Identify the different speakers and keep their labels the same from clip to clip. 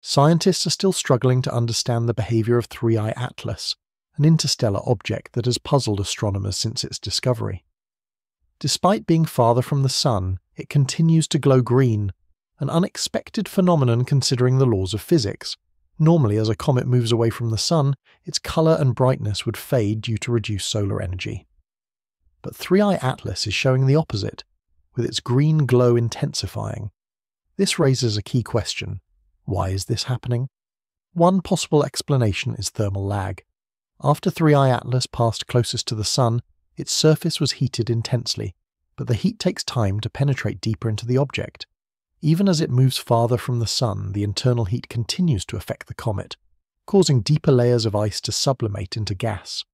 Speaker 1: scientists are still struggling to understand the behavior of 3I Atlas, an interstellar object that has puzzled astronomers since its discovery. Despite being farther from the Sun, it continues to glow green, an unexpected phenomenon considering the laws of physics. Normally, as a comet moves away from the Sun, its colour and brightness would fade due to reduced solar energy. But 3I Atlas is showing the opposite, with its green glow intensifying. This raises a key question. Why is this happening? One possible explanation is thermal lag. After 3I Atlas passed closest to the Sun, its surface was heated intensely, but the heat takes time to penetrate deeper into the object. Even as it moves farther from the Sun, the internal heat continues to affect the comet, causing deeper layers of ice to sublimate into gas.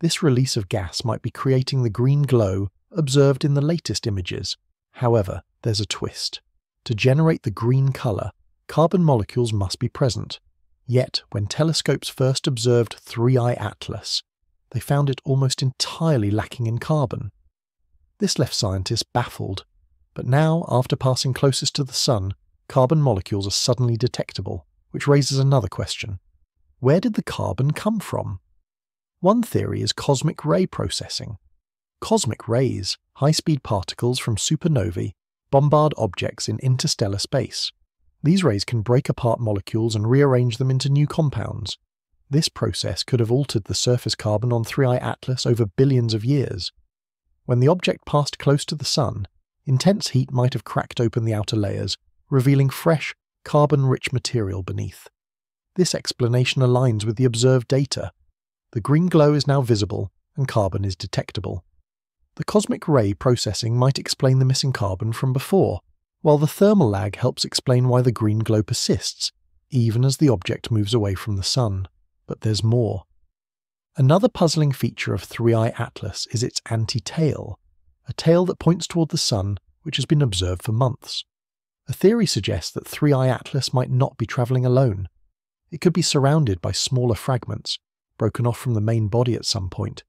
Speaker 1: This release of gas might be creating the green glow observed in the latest images. However, there's a twist. To generate the green colour, carbon molecules must be present. Yet, when telescopes first observed 3I Atlas, they found it almost entirely lacking in carbon. This left scientists baffled, but now, after passing closest to the Sun, carbon molecules are suddenly detectable, which raises another question. Where did the carbon come from? One theory is cosmic ray processing. Cosmic rays, high speed particles from supernovae, bombard objects in interstellar space. These rays can break apart molecules and rearrange them into new compounds, this process could have altered the surface carbon on 3I Atlas over billions of years. When the object passed close to the Sun, intense heat might have cracked open the outer layers, revealing fresh, carbon rich material beneath. This explanation aligns with the observed data. The green glow is now visible, and carbon is detectable. The cosmic ray processing might explain the missing carbon from before, while the thermal lag helps explain why the green glow persists, even as the object moves away from the Sun but there's more. Another puzzling feature of 3i Atlas is its anti-tail, a tail that points toward the sun, which has been observed for months. A theory suggests that 3i Atlas might not be travelling alone. It could be surrounded by smaller fragments, broken off from the main body at some point.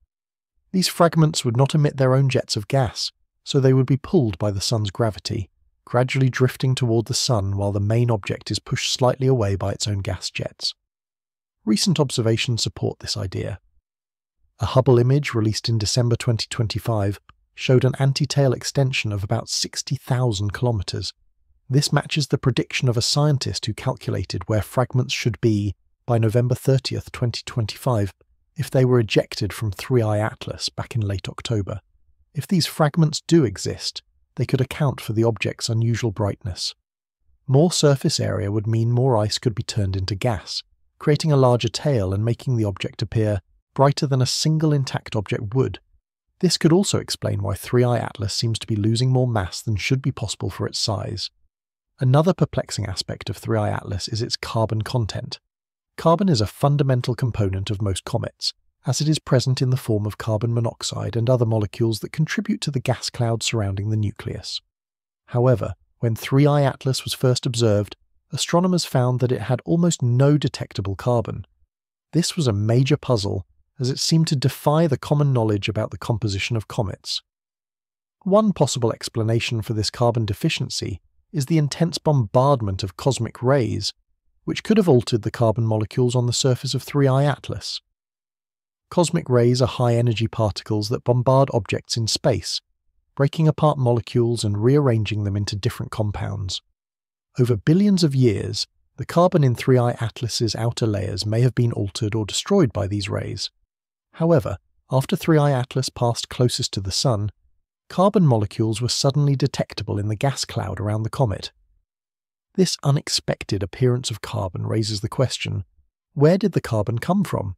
Speaker 1: These fragments would not emit their own jets of gas, so they would be pulled by the sun's gravity, gradually drifting toward the sun while the main object is pushed slightly away by its own gas jets. Recent observations support this idea. A Hubble image released in December 2025 showed an anti-tail extension of about 60,000 kilometers. This matches the prediction of a scientist who calculated where fragments should be by November 30th, 2025, if they were ejected from 3I Atlas back in late October. If these fragments do exist, they could account for the object's unusual brightness. More surface area would mean more ice could be turned into gas, creating a larger tail and making the object appear brighter than a single intact object would. This could also explain why 3i Atlas seems to be losing more mass than should be possible for its size. Another perplexing aspect of 3i Atlas is its carbon content. Carbon is a fundamental component of most comets, as it is present in the form of carbon monoxide and other molecules that contribute to the gas cloud surrounding the nucleus. However, when 3i Atlas was first observed, astronomers found that it had almost no detectable carbon. This was a major puzzle, as it seemed to defy the common knowledge about the composition of comets. One possible explanation for this carbon deficiency is the intense bombardment of cosmic rays, which could have altered the carbon molecules on the surface of 3I Atlas. Cosmic rays are high energy particles that bombard objects in space, breaking apart molecules and rearranging them into different compounds. Over billions of years, the carbon in 3I Atlas's outer layers may have been altered or destroyed by these rays. However, after 3I Atlas passed closest to the Sun, carbon molecules were suddenly detectable in the gas cloud around the comet. This unexpected appearance of carbon raises the question where did the carbon come from?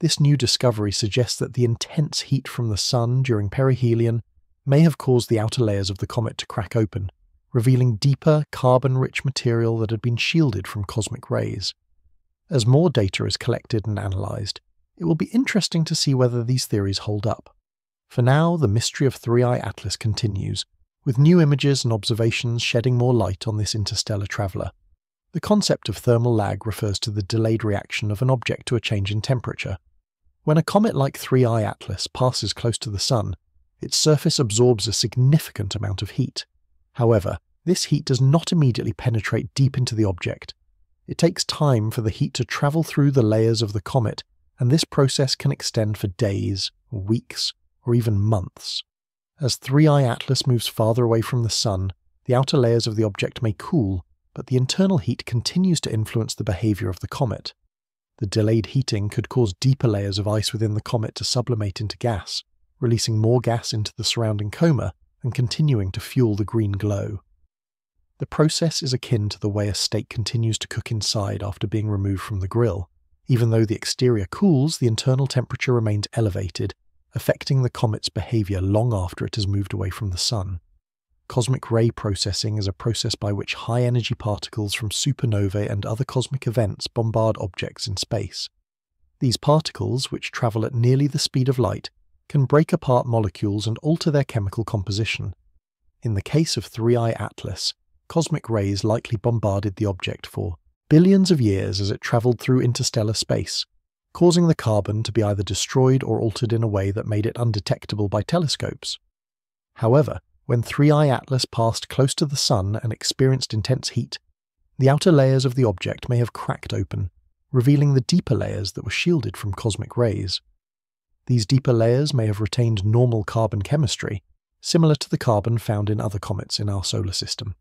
Speaker 1: This new discovery suggests that the intense heat from the Sun during perihelion may have caused the outer layers of the comet to crack open, revealing deeper, carbon rich material that had been shielded from cosmic rays. As more data is collected and analysed, it will be interesting to see whether these theories hold up. For now, the mystery of 3I Atlas continues, with new images and observations shedding more light on this interstellar traveller. The concept of thermal lag refers to the delayed reaction of an object to a change in temperature. When a comet like 3I Atlas passes close to the Sun, its surface absorbs a significant amount of heat. However, this heat does not immediately penetrate deep into the object. It takes time for the heat to travel through the layers of the comet, and this process can extend for days, weeks, or even months. As 3I Atlas moves farther away from the Sun, the outer layers of the object may cool, but the internal heat continues to influence the behavior of the comet. The delayed heating could cause deeper layers of ice within the comet to sublimate into gas, releasing more gas into the surrounding coma and continuing to fuel the green glow. The process is akin to the way a steak continues to cook inside after being removed from the grill. Even though the exterior cools, the internal temperature remains elevated, affecting the comet's behavior long after it has moved away from the Sun. Cosmic ray processing is a process by which high energy particles from supernovae and other cosmic events bombard objects in space. These particles, which travel at nearly the speed of light, can break apart molecules and alter their chemical composition. In the case of 3I Atlas, cosmic rays likely bombarded the object for billions of years as it travelled through interstellar space, causing the carbon to be either destroyed or altered in a way that made it undetectable by telescopes. However, when 3I Atlas passed close to the Sun and experienced intense heat, the outer layers of the object may have cracked open, revealing the deeper layers that were shielded from cosmic rays. These deeper layers may have retained normal carbon chemistry, similar to the carbon found in other comets in our solar system.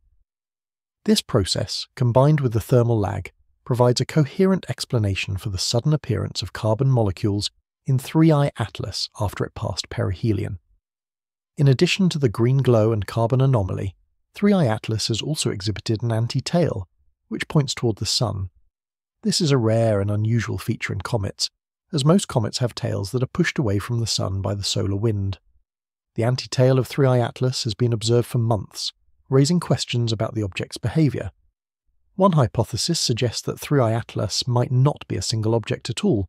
Speaker 1: This process, combined with the thermal lag, provides a coherent explanation for the sudden appearance of carbon molecules in 3I Atlas after it passed perihelion. In addition to the green glow and carbon anomaly, 3I Atlas has also exhibited an anti-tail, which points toward the Sun. This is a rare and unusual feature in comets, as most comets have tails that are pushed away from the Sun by the solar wind. The anti-tail of 3I Atlas has been observed for months, raising questions about the object's behaviour. One hypothesis suggests that 3I Atlas might not be a single object at all,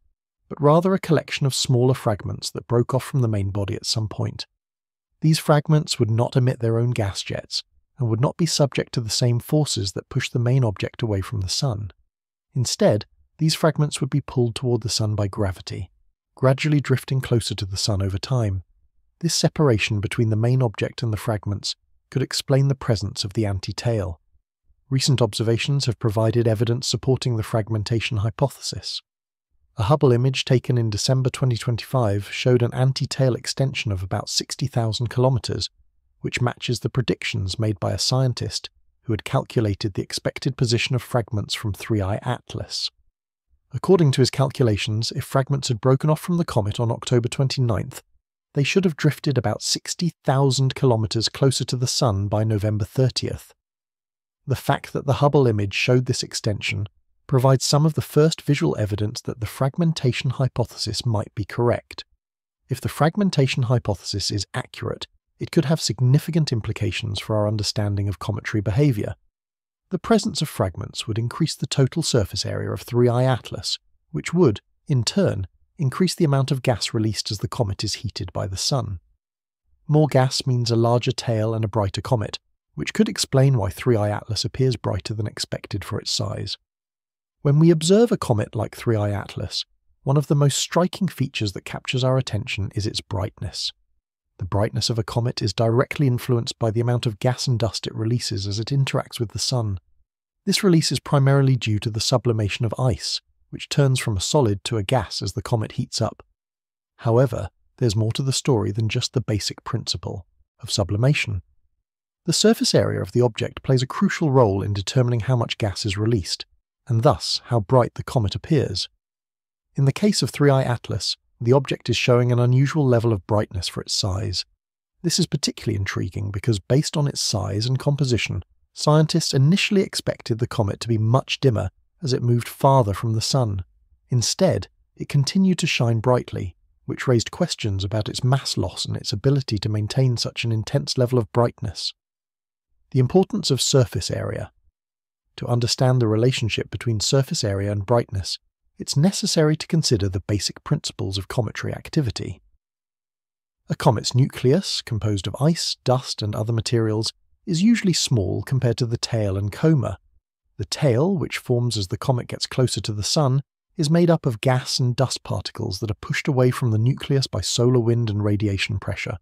Speaker 1: but rather a collection of smaller fragments that broke off from the main body at some point. These fragments would not emit their own gas jets and would not be subject to the same forces that push the main object away from the Sun. Instead, these fragments would be pulled toward the Sun by gravity, gradually drifting closer to the Sun over time. This separation between the main object and the fragments could explain the presence of the anti-tail. Recent observations have provided evidence supporting the fragmentation hypothesis. A Hubble image taken in December 2025 showed an anti-tail extension of about 60,000 kilometers, which matches the predictions made by a scientist who had calculated the expected position of fragments from 3I Atlas. According to his calculations, if fragments had broken off from the comet on October 29th, they should have drifted about 60,000 kilometers closer to the Sun by November 30th. The fact that the Hubble image showed this extension provides some of the first visual evidence that the fragmentation hypothesis might be correct. If the fragmentation hypothesis is accurate, it could have significant implications for our understanding of cometary behavior. The presence of fragments would increase the total surface area of 3I Atlas, which would, in turn, increase the amount of gas released as the comet is heated by the sun. More gas means a larger tail and a brighter comet, which could explain why 3I Atlas appears brighter than expected for its size. When we observe a comet like 3I Atlas, one of the most striking features that captures our attention is its brightness. The brightness of a comet is directly influenced by the amount of gas and dust it releases as it interacts with the sun. This release is primarily due to the sublimation of ice, which turns from a solid to a gas as the comet heats up. However, there's more to the story than just the basic principle of sublimation. The surface area of the object plays a crucial role in determining how much gas is released, and thus how bright the comet appears. In the case of 3I Atlas, the object is showing an unusual level of brightness for its size. This is particularly intriguing because, based on its size and composition, scientists initially expected the comet to be much dimmer as it moved farther from the Sun. Instead, it continued to shine brightly, which raised questions about its mass loss and its ability to maintain such an intense level of brightness. The importance of surface area. To understand the relationship between surface area and brightness, it's necessary to consider the basic principles of cometary activity. A comet's nucleus, composed of ice, dust, and other materials, is usually small compared to the tail and coma, the tail, which forms as the comet gets closer to the Sun, is made up of gas and dust particles that are pushed away from the nucleus by solar wind and radiation pressure.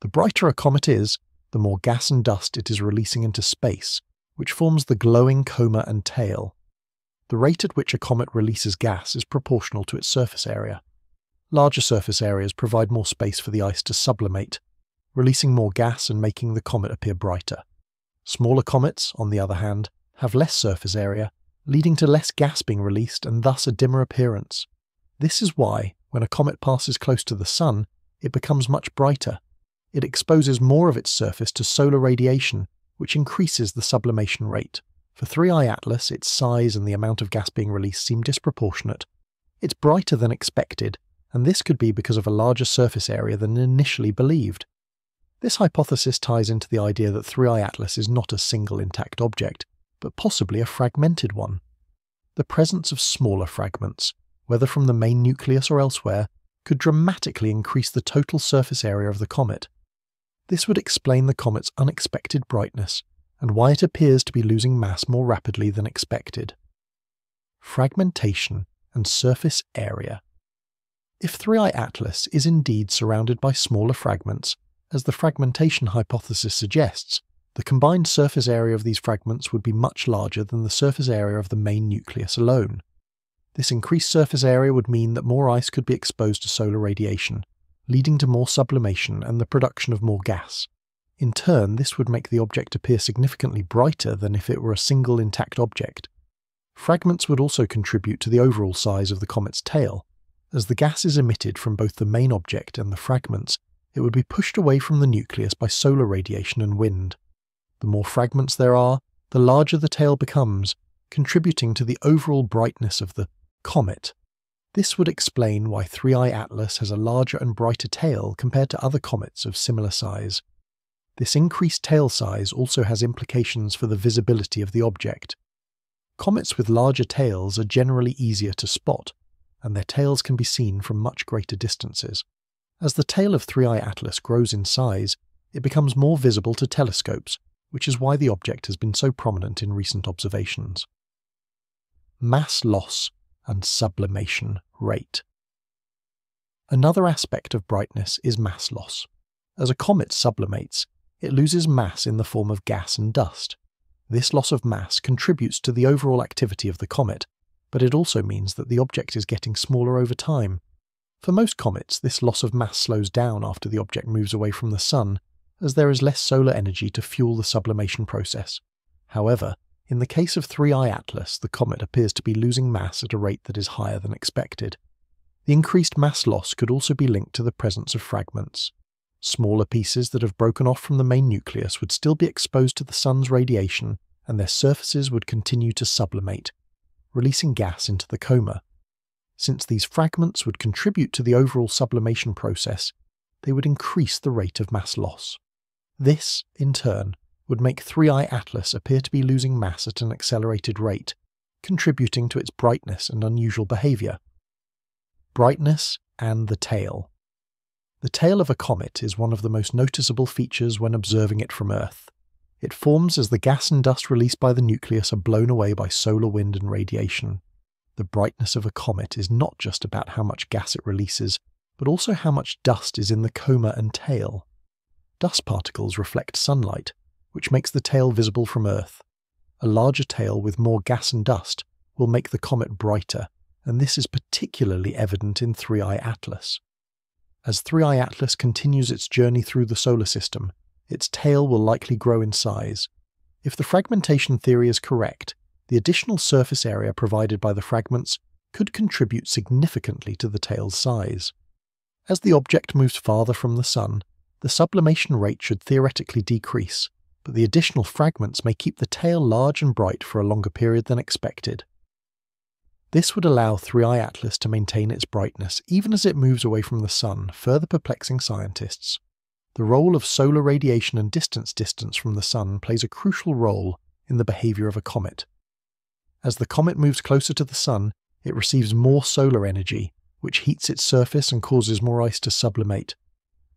Speaker 1: The brighter a comet is, the more gas and dust it is releasing into space, which forms the glowing coma and tail. The rate at which a comet releases gas is proportional to its surface area. Larger surface areas provide more space for the ice to sublimate, releasing more gas and making the comet appear brighter. Smaller comets, on the other hand, have less surface area, leading to less gas being released and thus a dimmer appearance. This is why, when a comet passes close to the Sun, it becomes much brighter. It exposes more of its surface to solar radiation, which increases the sublimation rate. For 3I Atlas, its size and the amount of gas being released seem disproportionate. It's brighter than expected, and this could be because of a larger surface area than initially believed. This hypothesis ties into the idea that 3I Atlas is not a single intact object, but possibly a fragmented one. The presence of smaller fragments, whether from the main nucleus or elsewhere, could dramatically increase the total surface area of the comet. This would explain the comet's unexpected brightness and why it appears to be losing mass more rapidly than expected. Fragmentation and surface area. If 3I Atlas is indeed surrounded by smaller fragments, as the fragmentation hypothesis suggests, the combined surface area of these fragments would be much larger than the surface area of the main nucleus alone. This increased surface area would mean that more ice could be exposed to solar radiation, leading to more sublimation and the production of more gas. In turn, this would make the object appear significantly brighter than if it were a single intact object. Fragments would also contribute to the overall size of the comet's tail. As the gas is emitted from both the main object and the fragments, it would be pushed away from the nucleus by solar radiation and wind. The more fragments there are, the larger the tail becomes, contributing to the overall brightness of the comet. This would explain why 3I Atlas has a larger and brighter tail compared to other comets of similar size. This increased tail size also has implications for the visibility of the object. Comets with larger tails are generally easier to spot, and their tails can be seen from much greater distances. As the tail of 3I Atlas grows in size, it becomes more visible to telescopes, which is why the object has been so prominent in recent observations. Mass loss and sublimation rate. Another aspect of brightness is mass loss. As a comet sublimates, it loses mass in the form of gas and dust. This loss of mass contributes to the overall activity of the comet, but it also means that the object is getting smaller over time. For most comets, this loss of mass slows down after the object moves away from the Sun, as there is less solar energy to fuel the sublimation process. However, in the case of 3I Atlas, the comet appears to be losing mass at a rate that is higher than expected. The increased mass loss could also be linked to the presence of fragments. Smaller pieces that have broken off from the main nucleus would still be exposed to the sun's radiation, and their surfaces would continue to sublimate, releasing gas into the coma. Since these fragments would contribute to the overall sublimation process, they would increase the rate of mass loss. This, in turn, would make 3I Atlas appear to be losing mass at an accelerated rate, contributing to its brightness and unusual behaviour. Brightness and the tail. The tail of a comet is one of the most noticeable features when observing it from Earth. It forms as the gas and dust released by the nucleus are blown away by solar wind and radiation. The brightness of a comet is not just about how much gas it releases, but also how much dust is in the coma and tail. Dust particles reflect sunlight, which makes the tail visible from Earth. A larger tail with more gas and dust will make the comet brighter, and this is particularly evident in 3I Atlas. As 3I Atlas continues its journey through the solar system, its tail will likely grow in size. If the fragmentation theory is correct, the additional surface area provided by the fragments could contribute significantly to the tail's size. As the object moves farther from the Sun, the sublimation rate should theoretically decrease, but the additional fragments may keep the tail large and bright for a longer period than expected. This would allow 3i Atlas to maintain its brightness even as it moves away from the Sun, further perplexing scientists. The role of solar radiation and distance distance from the Sun plays a crucial role in the behavior of a comet. As the comet moves closer to the Sun, it receives more solar energy, which heats its surface and causes more ice to sublimate.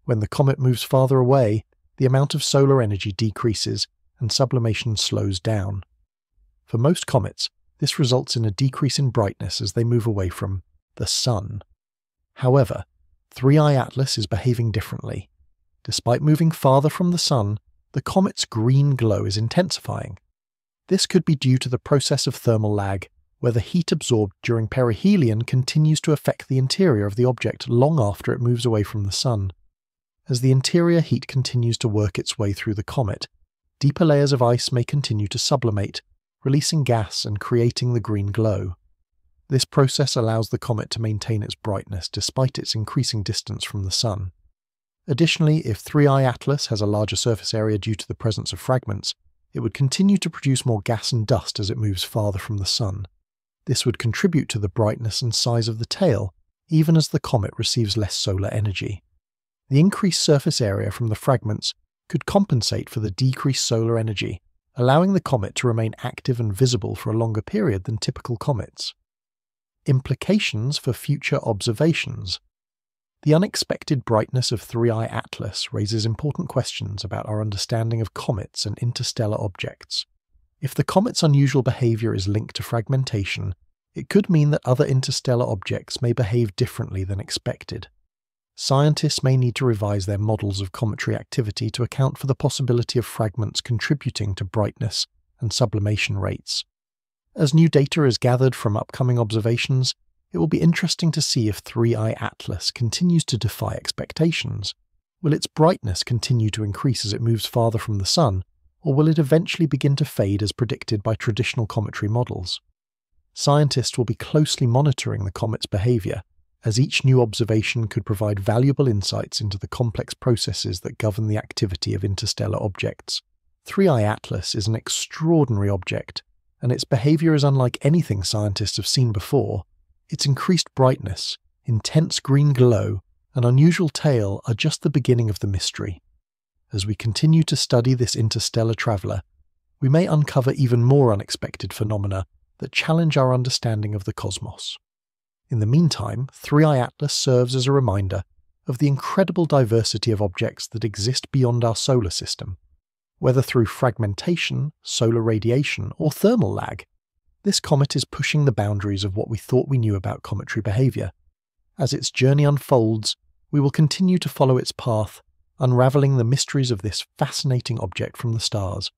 Speaker 1: When the comet moves farther away, the amount of solar energy decreases and sublimation slows down. For most comets, this results in a decrease in brightness as they move away from the Sun. However, 3I Atlas is behaving differently. Despite moving farther from the Sun, the comet's green glow is intensifying. This could be due to the process of thermal lag, where the heat absorbed during perihelion continues to affect the interior of the object long after it moves away from the Sun. As the interior heat continues to work its way through the comet, deeper layers of ice may continue to sublimate, releasing gas and creating the green glow. This process allows the comet to maintain its brightness despite its increasing distance from the Sun. Additionally, if 3I Atlas has a larger surface area due to the presence of fragments, it would continue to produce more gas and dust as it moves farther from the Sun. This would contribute to the brightness and size of the tail, even as the comet receives less solar energy. The increased surface area from the fragments could compensate for the decreased solar energy, allowing the comet to remain active and visible for a longer period than typical comets. Implications for future observations. The unexpected brightness of 3I Atlas raises important questions about our understanding of comets and interstellar objects. If the comet's unusual behavior is linked to fragmentation, it could mean that other interstellar objects may behave differently than expected. Scientists may need to revise their models of cometary activity to account for the possibility of fragments contributing to brightness and sublimation rates. As new data is gathered from upcoming observations, it will be interesting to see if 3I Atlas continues to defy expectations. Will its brightness continue to increase as it moves farther from the Sun, or will it eventually begin to fade as predicted by traditional cometary models? Scientists will be closely monitoring the comet's behaviour, as each new observation could provide valuable insights into the complex processes that govern the activity of interstellar objects. 3I Atlas is an extraordinary object, and its behaviour is unlike anything scientists have seen before. Its increased brightness, intense green glow, and unusual tail are just the beginning of the mystery. As we continue to study this interstellar traveller, we may uncover even more unexpected phenomena that challenge our understanding of the cosmos. In the meantime, 3i Atlas serves as a reminder of the incredible diversity of objects that exist beyond our solar system. Whether through fragmentation, solar radiation, or thermal lag, this comet is pushing the boundaries of what we thought we knew about cometary behaviour. As its journey unfolds, we will continue to follow its path unravelling the mysteries of this fascinating object from the stars.